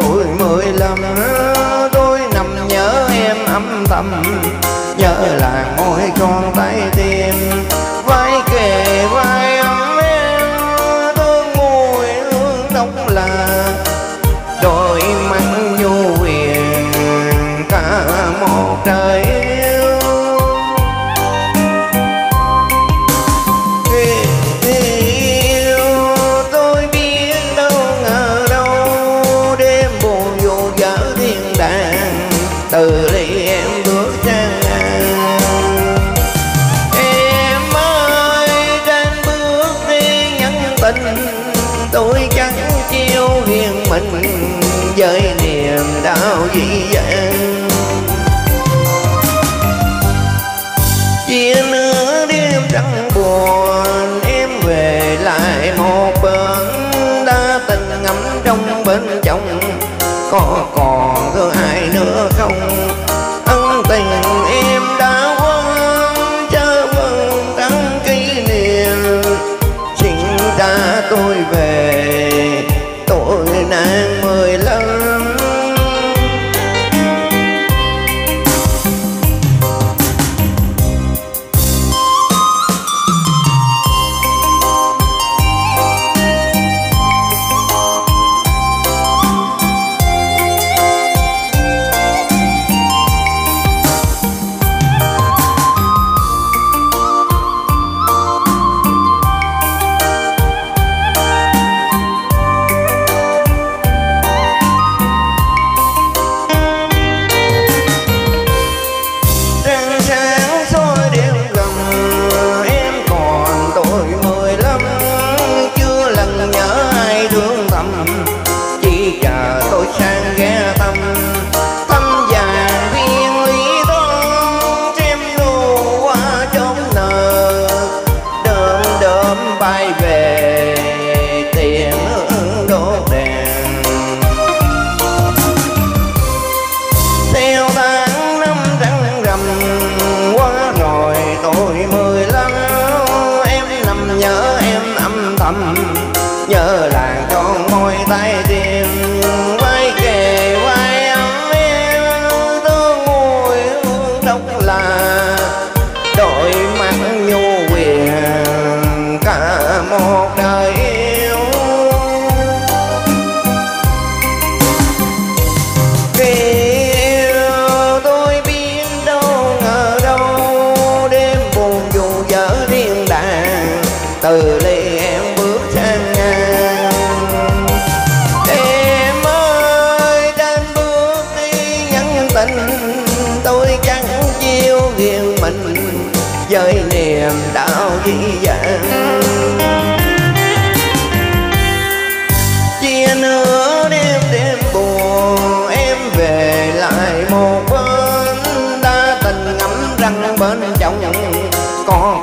tuổi mười lăm tôi nằm nhớ em âm thầm, nhớ là môi con tay tim. Vai kề vai ấm em thương mùi hương đông là đôi mắt nhu huyền, cả một trời từ ly em bước sang em ơi trên bước đi nhân tình tôi chẳng chiêu riêng mình với niềm đau dĩ dãn chia nửa đêm trăng buồn em về lại một bên đã tình ngắm trong bên trong có ai nữa không nhớ làng con môi tay tim quay kề quay ấm em thương mùi hương độc là đội mắt nhu quyền cả một đời yêu. Khi yêu tôi biết đâu ngờ đâu, đêm buồn dù dở thiên đàng từ lên với niềm đau dĩ dãn chia nửa đêm đêm buồn, em về lại một bên. Đã tình ngắm răng bên chồng có